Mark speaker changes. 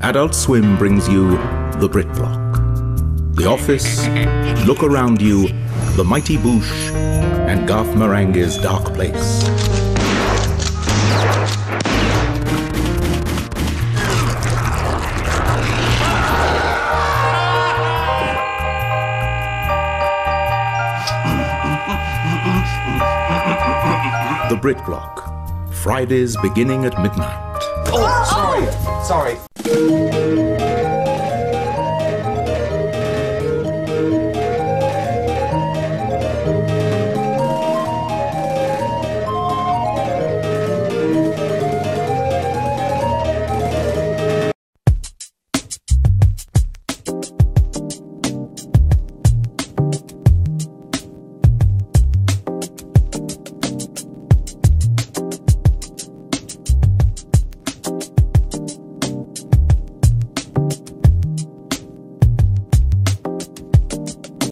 Speaker 1: Adult Swim brings you The Brit Block. The Office, Look Around You, The Mighty Boosh, and Garth Marenghi's Darkplace. The Brit Block. Fridays beginning at midnight.
Speaker 2: Oh, sorry, sorry. Thank you.